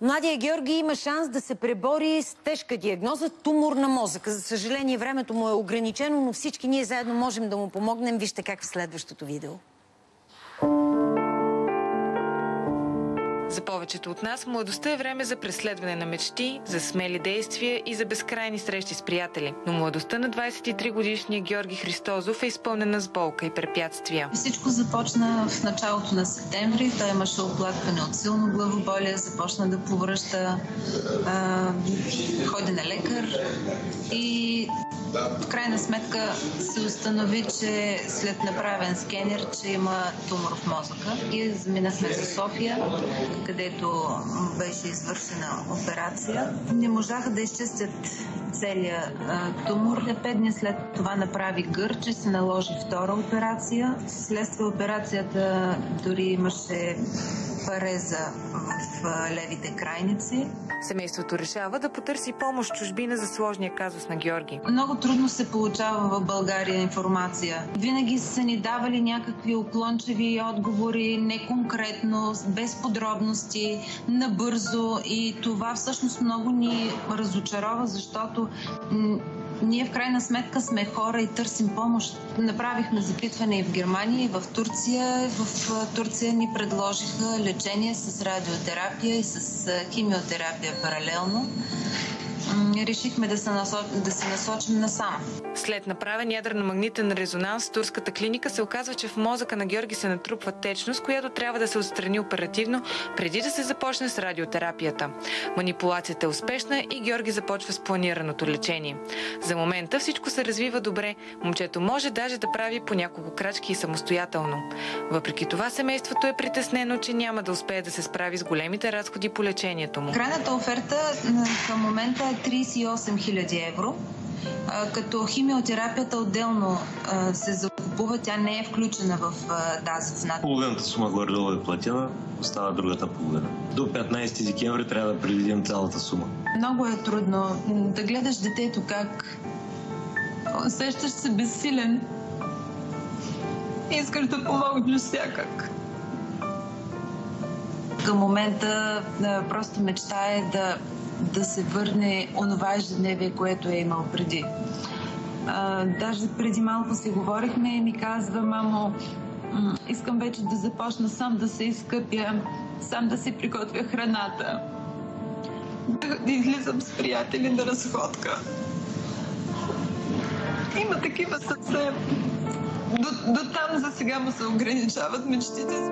Младия Георги има шанс да се пребори с тежка диагноза тумор на мозъка. За съжаление, времето му е ограничено, но всички ние заедно можем да му помогнем. Вижте как в следващото видео. За повечето от нас младостта е време за преследване на мечти, за смели действия и за безкрайни срещи с приятели. Но младостта на 23-годишния Георги Христозов е изпълнена с болка и препятствия. Всичко започна в началото на септември. Той имаше оплакване от силно главоболие, започна да повръща, а, ходи на лекар и в крайна сметка се установи, че след направен скенер, че има тумор в мозъка. И заминахме за София, където беше извършена операция. Не можаха да изчистят целият тумор. Пет дни след това направи гърче, се наложи втора операция. Следствие операцията дори имаше пареза в левите крайници. Семейството решава да потърси помощ чужбина за сложния казус на Георги. Много трудно се получава в България информация. Винаги са ни давали някакви уклончеви отговори, не конкретно, без подробности, набързо и това всъщност много ни разочарова, защото ние в крайна сметка сме хора и търсим помощ. Направихме запитване и в Германия, и в Турция. В Турция ни предложиха лечение с радиотерапия и с химиотерапия паралелно решихме да се, насоч... да се насочим насам. След направен ядрено-магнитен резонанс в турската клиника се оказва, че в мозъка на Георги се натрупва течност, която трябва да се отстрани оперативно, преди да се започне с радиотерапията. Манипулацията е успешна и Георги започва с планираното лечение. За момента всичко се развива добре. Момчето може даже да прави по няколко крачки и самостоятелно. Въпреки това семейството е притеснено, че няма да успее да се справи с големите разходи по лечението му. Крайната оферта към момента е 38 000 евро, като химиотерапията отделно се закупува, тя не е включена в тази цена. Половината сума горе-долу е платена, остава другата половина. До 15 декември трябва да предвидим цялата сума. Много е трудно да гледаш детето как усещаш се безсилен. Искаш да помогнеш всякак. Към момента просто мечта е да да се върне онова ежедневие, което е имал преди. А, даже преди малко си говорихме и ми казва, мамо, искам вече да започна сам да се изкъпя, сам да си приготвя храната, да излизам с приятели на разходка. Има такива съвсем. До, до там за сега му се ограничават мечтите си.